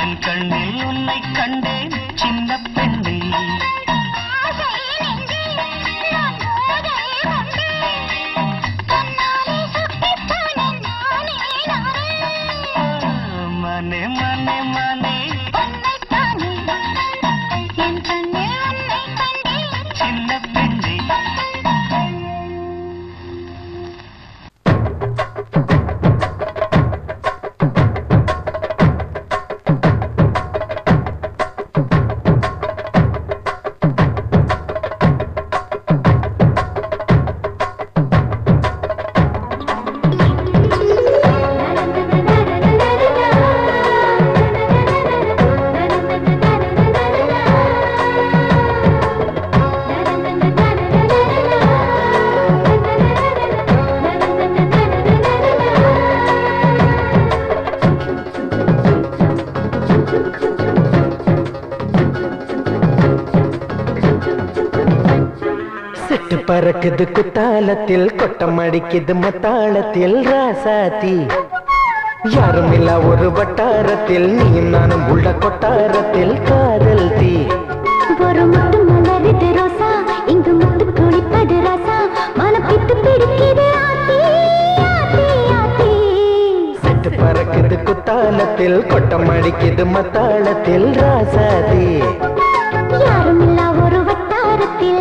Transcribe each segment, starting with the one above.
என் கண்ணில் உன்னை கண்டேன். சின்ன பெண்ணே பறக்குது குத்தாலத்தில் கொட்டம் அடிக்குது மத்தாளத்தில் ராசாத்தி. யாரும் இல்ல ஒரு வட்டாரத்தில் நீயும் நானும் உள்ள கொட்டாரத்தில் காதல் தீ. ஒரு முட்டு மலருது ரோசா இங்கு முட்டு குளிப்பது ரசா. மனப்பித்து ஆத்தி சிட்டு பறக்குது குத்தாலத்தில் கொட்டம் அடிக்குது மத்தாளத்தில் ராசாத்தி. யாரும் இல்லா ஒரு வட்டாரத்தில்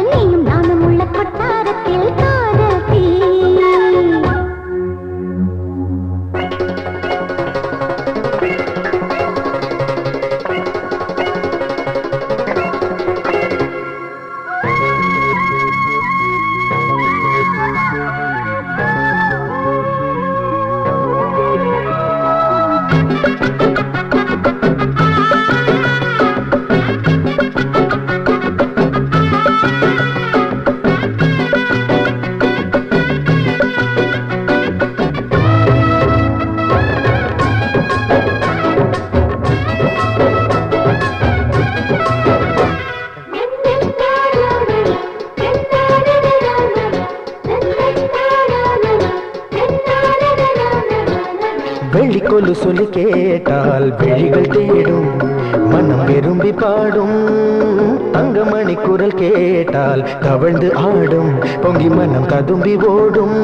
ததும்பி ஓடும்.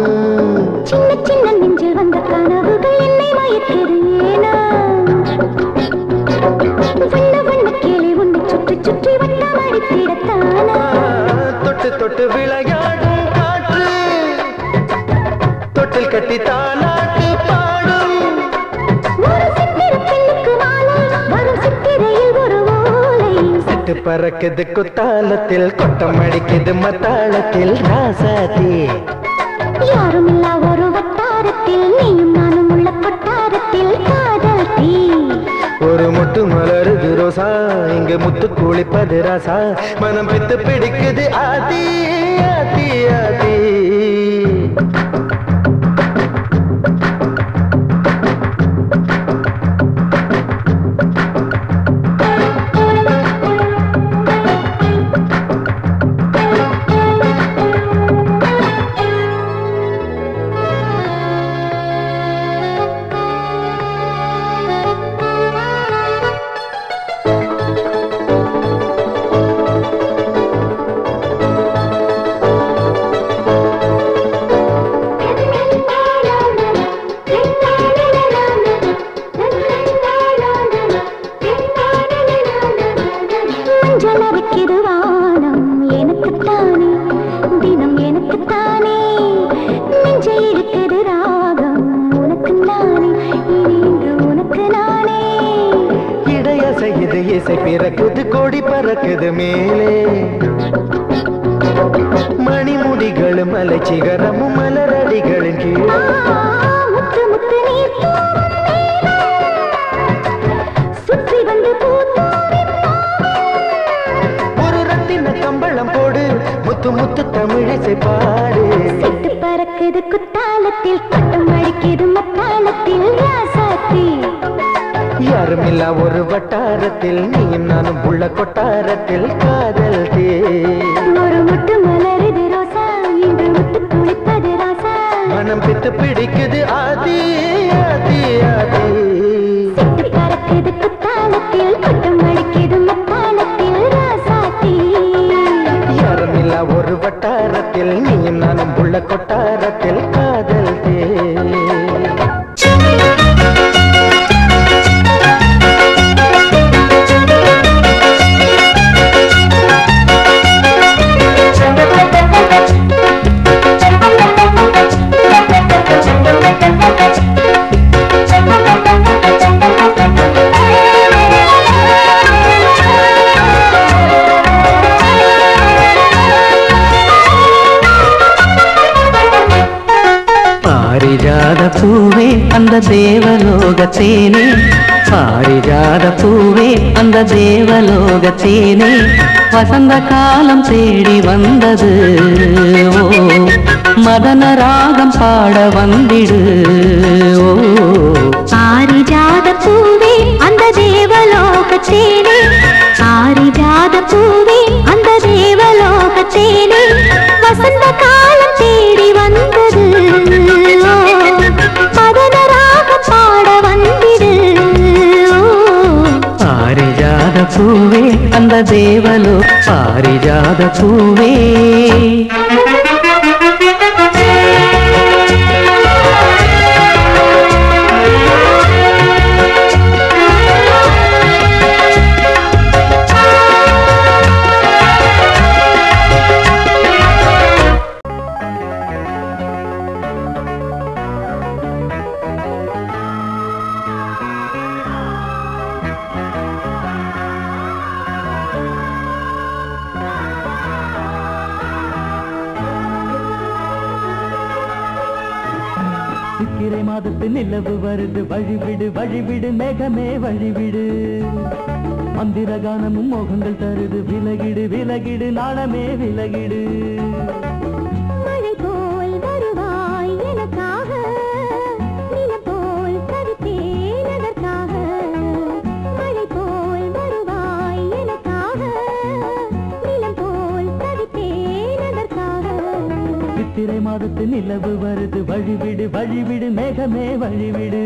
சின்ன சின்ன நெஞ்சில் வந்த கனவுகள் என்னை மயக்குது ஏனோ? வண்ண வண்ண கேளி உன்னை சுற்றி சுற்றி வட்டம் அடித்திடத்தானா? தொட்டு தொட்டு விளையாடும் காற்று. தொட்டில் கட்டி தாலாட்டு பாடும் பறக்குது குத்தாலத்தில் கொட்டம் அடிக்குது மத்தாளத்தில் ராசாதி யாரும் இல்லா ஒரு வட்டாரத்தில் நீயும் நானும் உள்ள கொட்டாரத்தில் காதல் தீ ஒரு முட்டு மலருது ரோசா இங்கு முத்து குளிப்பது ராசா. மனம் பித்து பிடிக்குது ஆதி. கொடி பறக்குது மேலே. மணிமுடிகளும் மலை. சிகரமும் மலரடிகளின் கீழே ஒரு ரத்தின கம்பளம் போடு முத்து முத்து தமிழிசை பாடு. பறக்குது குத்தாலத்தில் இல்லா ஒரு வட்டாரத்தில் நீயும் நானும் உள்ள கொட்டாரத்தில் காதல் தே. ஒரு முட்டு மலருது ரோசா இன்று முட்டு குளிப்பது ராசா. மனம் பித்து பிடிக்குது ஆதி ஆதி ஆதி. பறக்குது குத்தாலத்தில் அந்த தேவலோகத்தேனே. பாரிஜாத பூவே அந்த தேவலோகத்தேனே. வசந்த காலம் தேடி வந்தது. ஓ மதன ராகம் பாட வந்திடு. ஓ. பாரிஜாத பூவே அந்த தேவலோகத்தேனே. பாரிஜாத பூவே அந்த தேவலோகத்தேனே. வசந்த காலம் அந்த தேவலோ பாரிஜாத வழிவிடு வழிவிடு மேகமே வழிவிடு. மந்திர கானமும் மோகங்கள் தருது. விலகிடு விலகிடு நாணமே விலகிடு. மாறுத்து நிலவு வருது. வழிவிடு வழிவிடு மேகமே வழிவிடு.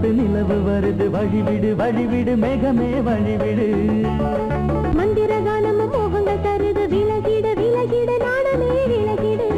பட்டு நிலவு வருது. வழிவிடு வழிவிடு மேகமே வழிவிடு. மந்திர காலமும் மோகங்கள் தருது. விலகிட விலகிட நாடமே விலகிடு.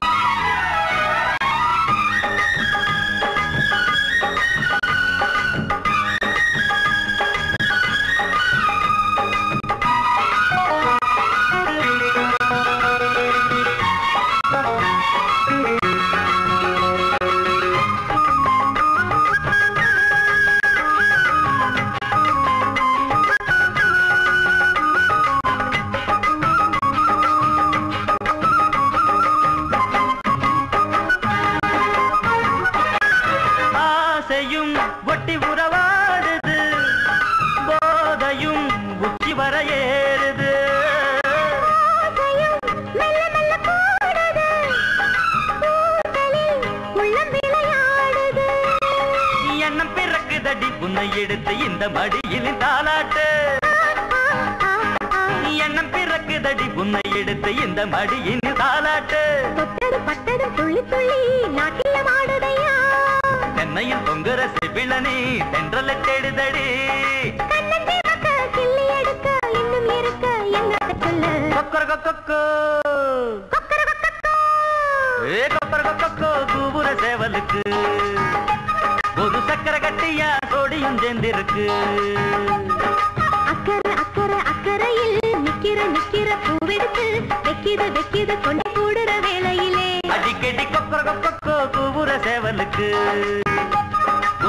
சேவலுக்கு ஒரு சக்கர கட்டியா சோடியும் சேர்ந்திருக்கு. அக்கறை அக்கறை அக்கறையில் நிக்கிற நிக்கிற பூவெடுத்து வெக்கிது வெக்கிது கொண்டு கூடுற வேளையிலே. அடிக்கடி கொக்கர கொக்கோ கூபுர சேவலுக்கு.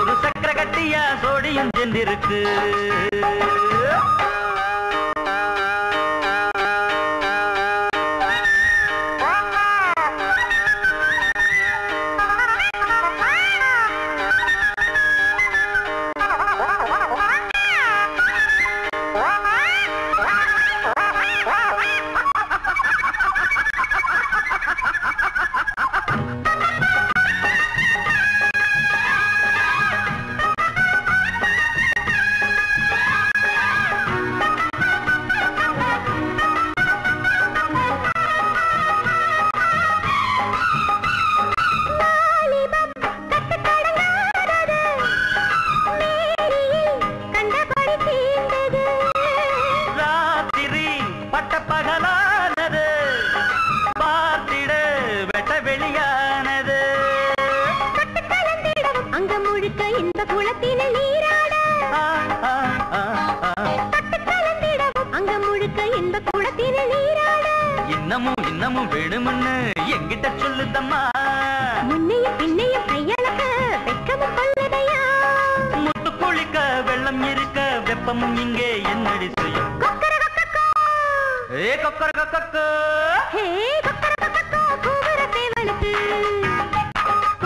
ஒரு சக்கர கட்டியா சோடியும் சேர்ந்திருக்கு. இன்னமும் வேணும்னு என்கிட்ட சொல்லுதம்மா முன்னையும் பின்னையும் கையளக்க வெட்கமும் கொள்ளுதையா. முத்து குளிக்க வெள்ளம் இருக்க வெப்பமும் இங்கே என்னடி செய்யும். ஏ கொக்கர கொக்கோ ஹே, கொக்கர கொக்கக்கோ, கூவுற சேவலுக்கு.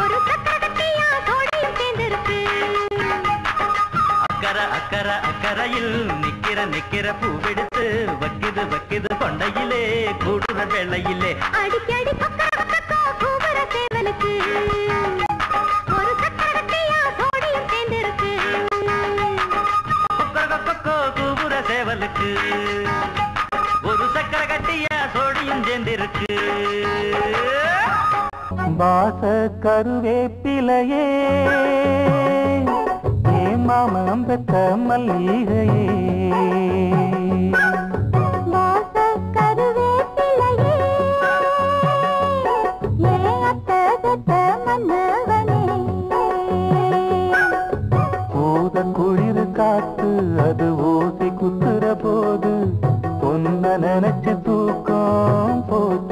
ஒரு சக்கர கட்டியா சோடியும் சேர்ந்திருக்கு அக்கறை அக்கறை அக்கறையில் நிக்கிற பூவெடுத்து வக்கிது வக்கிது கொண்டையிலே கூடுற வெள்ளையிலே அடிக்கடி கூவுற சேவலுக்கு. ஒரு சக்கரத்தையா சோடியும் சேர்ந்திருக்கு. கூபுர சேவலுக்கு. ஒரு சக்கர கட்டியா சோடியும் சேர்ந்திருக்கு. வாச கருவேப்பிலையே. ஏ பெத்த மல்லிகையே. குளிர் காத்து அது ஓசை குத்துற போது பொன்ன நினைச்சு தூக்கம் போச்சு.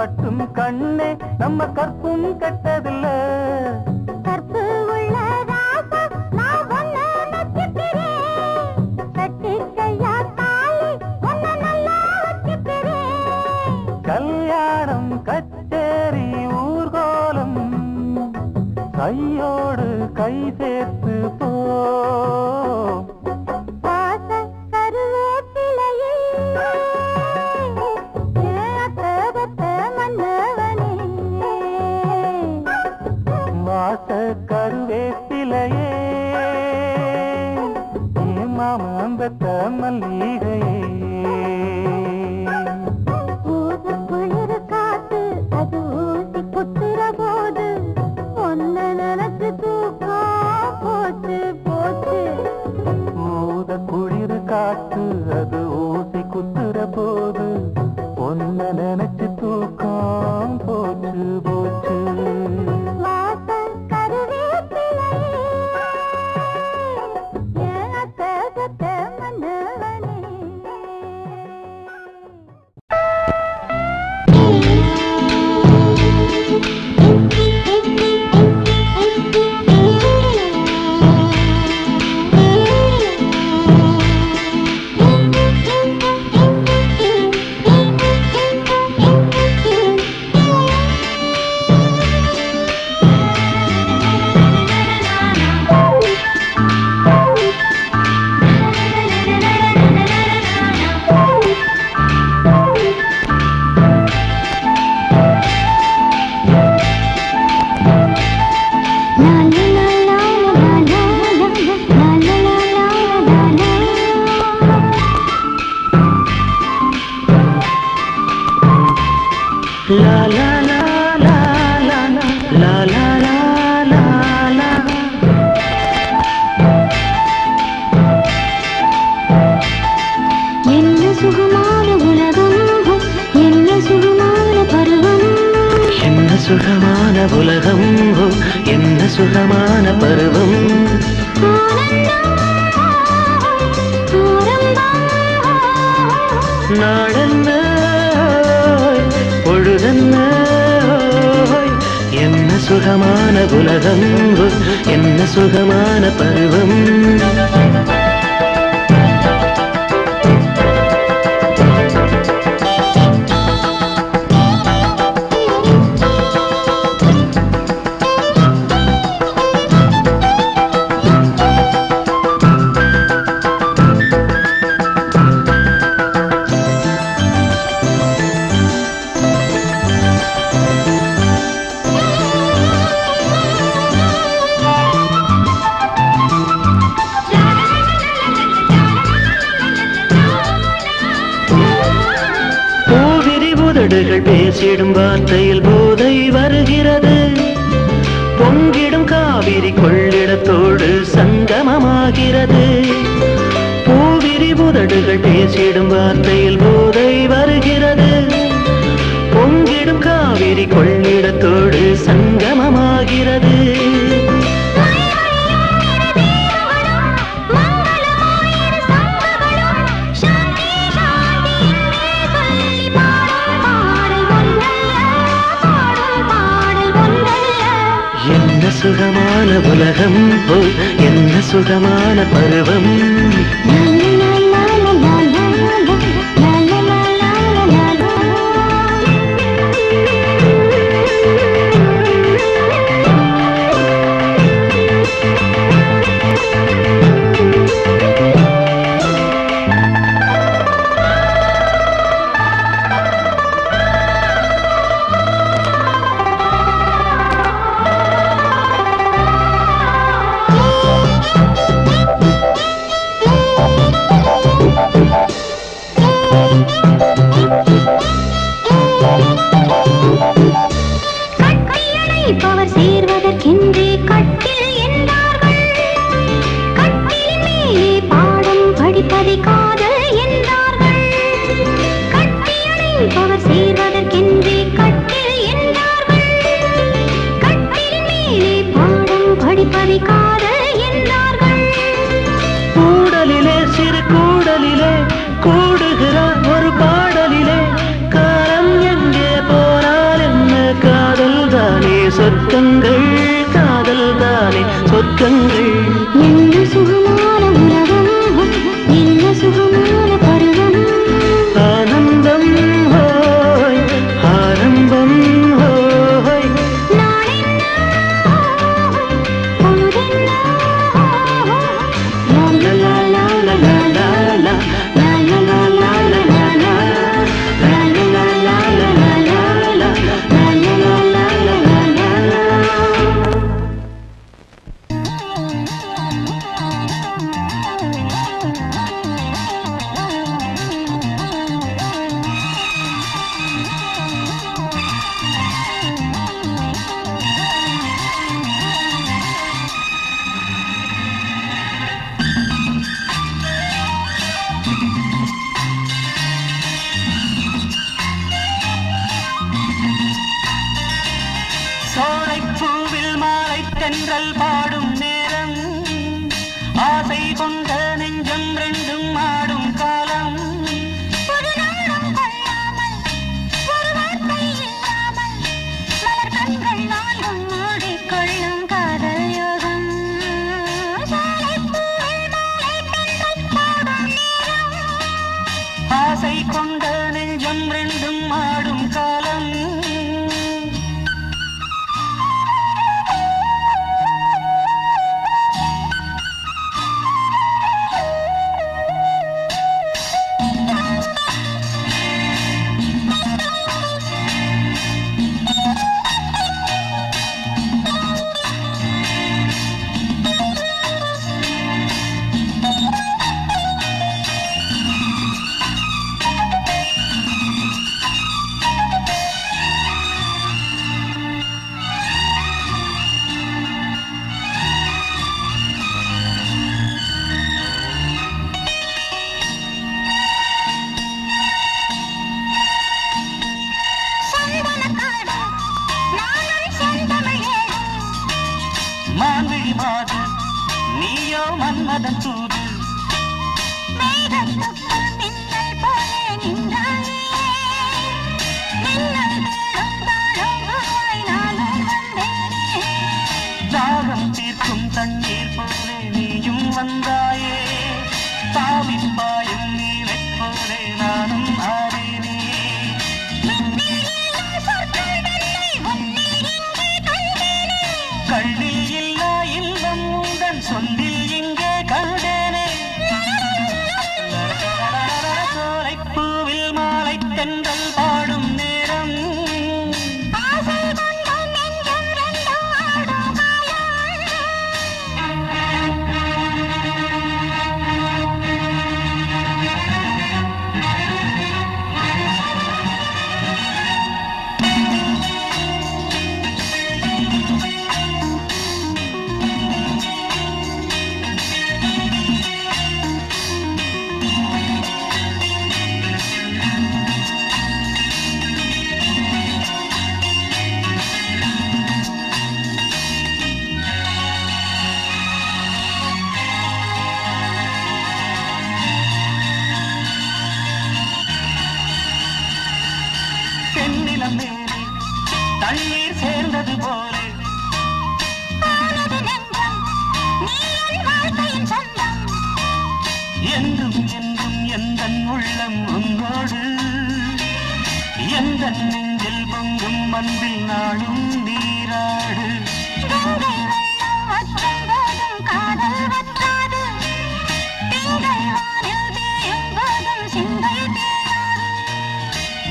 மட்டும் கண்ணே நம்ம கற்பும் கெட்டதில்ல. போல் என்ன சுகமான பருவம்?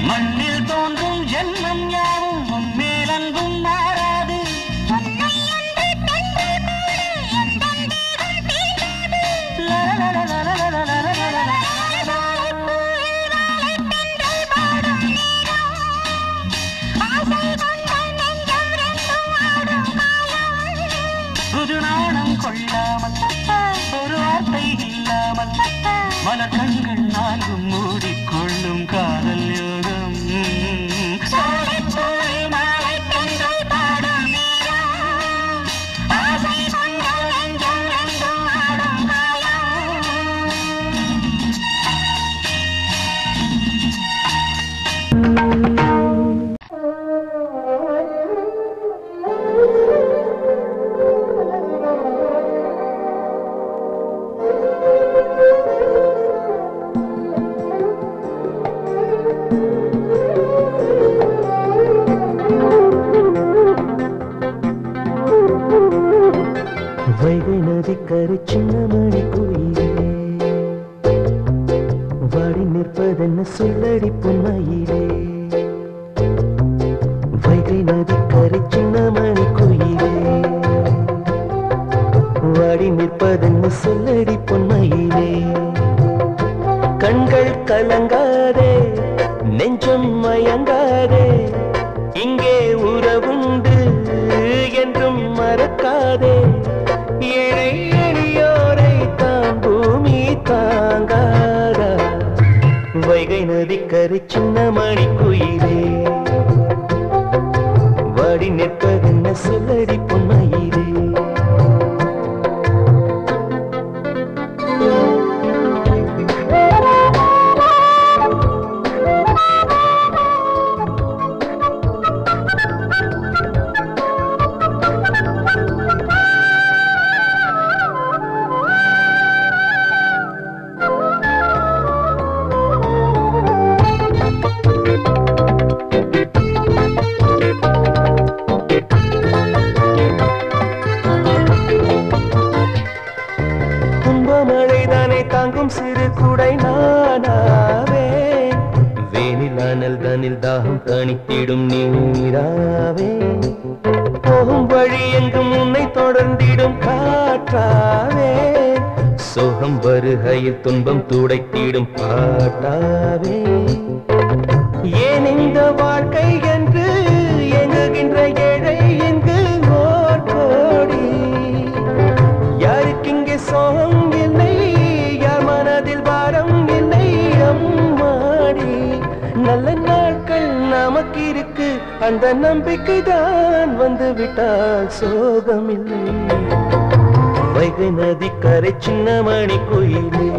满脸 வைகை நதிக்கரை குயிலே. வாடி நிற்பதென்ன சொல்லடி பொன்மையிலே. வந்திடும் காற்றாவே. சோகம் வருகையில் துன்பம் துடைத்திடும் பாட்டாவே. ஏன் இந்த வாழ்க்கை என்று எங்குகின்ற ஏழை இங்கு ஓர் யாருக்கு இங்கே சோகம் இல்லை யார் மனதில் பாரம் இல்லை அம்மாடி. நல்ல நாட்கள் நமக்கு இருக்கு அந்த நம்பிக்கை தான் வந்து விட்டால் சோகமில்லை. வைகை நதிக்கரை சின்ன மணி கோயிலே.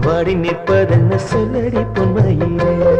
வாடி நிற்பதென்ன சொல்லடி பொன்மையிலே.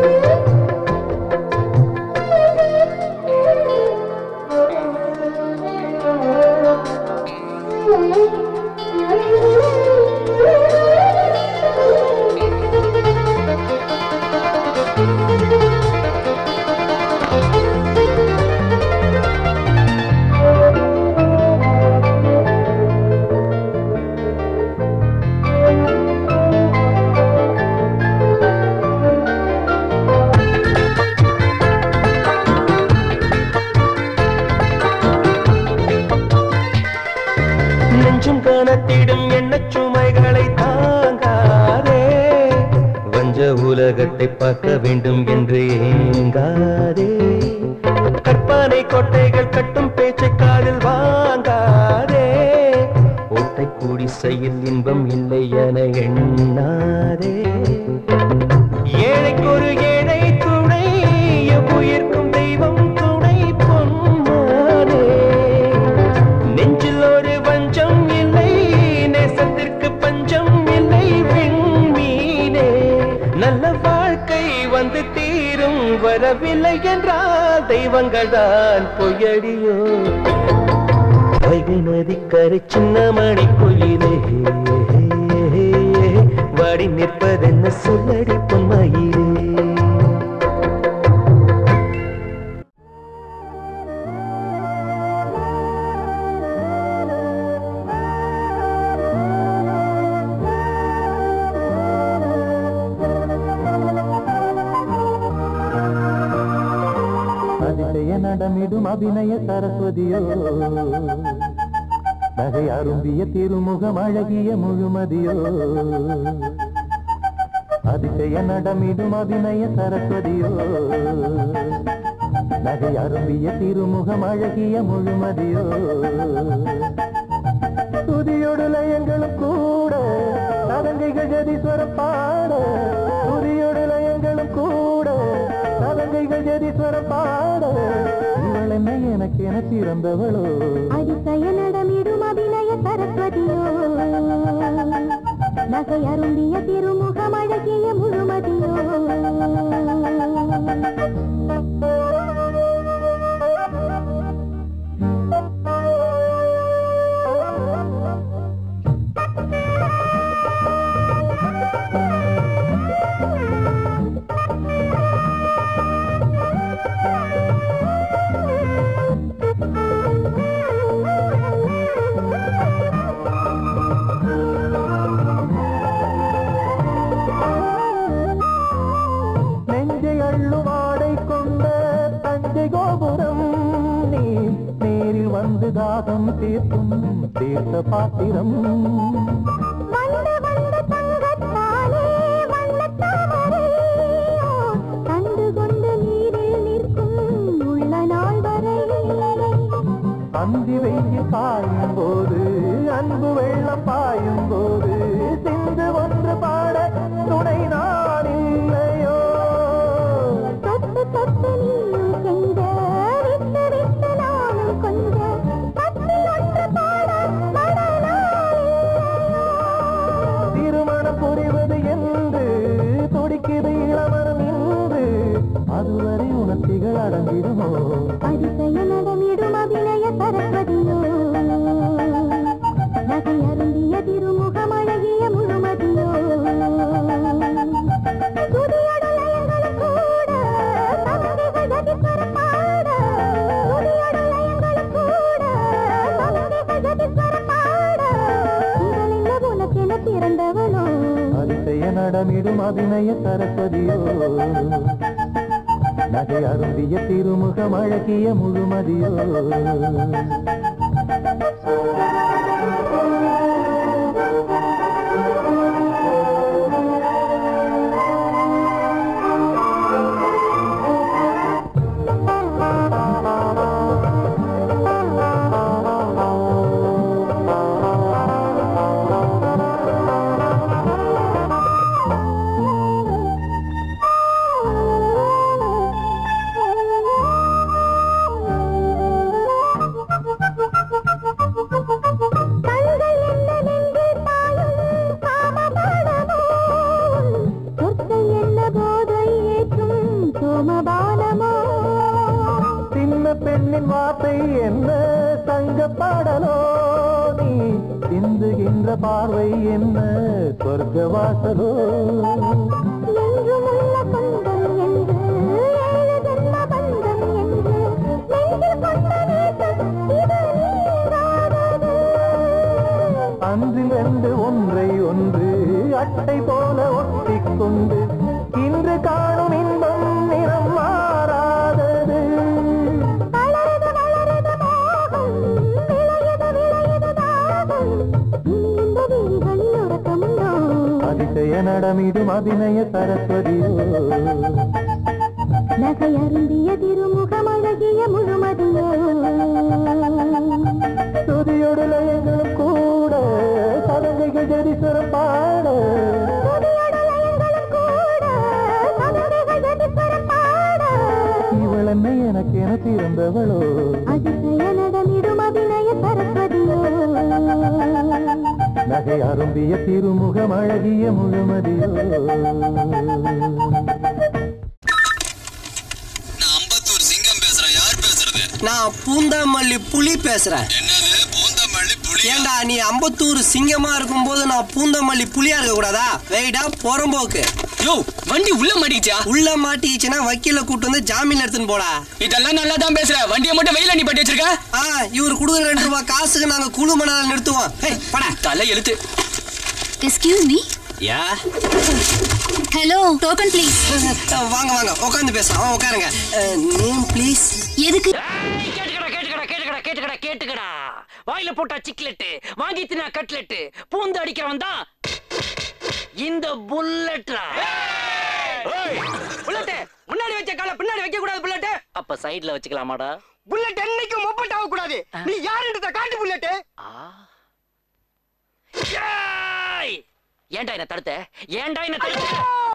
கோட்டை பார்க்க வேண்டும் என்று ஏங்காதே. கற்பனை கோட்டைகள் கட்டும் பேச்சை காதில் வாங்காதே. ஓட்டை செயல் இன்பம் இல்லை என எண்ணாதே. வரவில்லை என்றால் தெய்வங்கள் தான் பொய்யடியோ வைகை நதிக்கரை சின்ன மணி குயிலே. வாடி நிற்பதென்ன சொல்லடி பொன்மையிலே சரஸ்வதியோ நகை அரும்பிய திருமுகம் அழகிய முழுமதியோ? அதிசய நடமிடும் அபிநய சரஸ்வதியோ நகை அரும்பிய திருமுகம் அழகிய முழுமதியோ? துதியோடு லயங்களும் கூட நதங்கைகள் ஜதீஸ்வர பாட துதியோடு லயங்களும் கூட நதங்கைகள் ஜதீஸ்வர பாட இவள் என பிறந்தவளோ? அதிசய நடமிடும் அபிநய சரஸ்வதியோ? நகை அருந்திய திருமுகம் அழகிய முழுமதியோ? தாகம் தீர்க்கும் தீர்த்த பாத்திரம். நாள் அந்தி வெயில் பாயும் போது அன்பு வெள்ளம் பாயும் போது சிந்து ஒன்று பாட துணை நான் அடங்கிடுமோ அதிசய நடமிடும் அபிநய சரஸ்வதியோ? நகை அருந்திய திருமுகம் அழகிய முழுமதியோ பிறந்தவளோ அதிசய நடமிடும் அபிநய சரஸ்வதியோ? நகை அருந்திய திருமுகம் அழகிய முழுமதியோ சதங்கைகள் ஜரிசுரம் பாட துதியடலயங்களும் கூட சதங்கைகள் ஜதிஸ்வரம் பாட இவள் என்ன எனக்கு என பிறந்தவளோ அதிசய நடமிடும் அபிநய சரஸ்வதியோ நகை அரும்பிய திருமுகம் அழகிய முழுமதியோ? நான் அம்பத்தூர் சிங்கம் பேசுறேன். யார் பேசுறது? நான் பூந்தாமல்லி புலி பேசுறேன். நீ அம்பத்தூர் சிங்கமா இருக்கும்போது நான் பூந்தமல்லி புலியா இருக்க கூடாதா? வெயிடா புறம்போக்கு யோ வண்டி உள்ள மாட்டிக்கிச்சா? உள்ள மாட்டிச்சுன்னா வக்கீல கூட்டு வந்து ஜாமீன் எடுத்துன்னு போடா. இதெல்லாம் நல்லா தான் பேசுற. வண்டியை மட்டும் வெயில நீ பட்டி வச்சிருக்க? ஆ இவர் கொடுக்குற ரெண்டு ரூபாய் காசுக்கு நாங்க குழு மணால நிறுத்துவோம். படா தலை எழுத்து. எஸ்கியூஸ் மீ யா? ஹலோ டோக்கன் ப்ளீஸ் வாங்க வாங்க உட்காந்து பேசலாம். உட்காருங்க நேம் ப்ளீஸ் எதுக்கு? கேட்டுக்கடா கேட்டுக்கடா கேட்டுக்கடா கேட்டுக்கடா கேட்டுக்கடா. வாயில போட்டா சிக்லெட்டு வாங்கி தின்னா கட்லெட்டு பூந்து அடிக்கிறவன் தான் இந்த புல்லட்ரா புல்லட் முன்னாடி வச்ச கால பின்னாடி வைக்க கூடாது புல்லட் அப்ப சைடுல வச்சுக்கலாமாடா? புல்லட் என்னைக்கும் மொப்பட் ஆக கூடாது. நீ யாருன்றத காட்டு புல்லட்! ஏன்டா என்ன தடுத்த? ஏன்டா என்ன தடுத்த?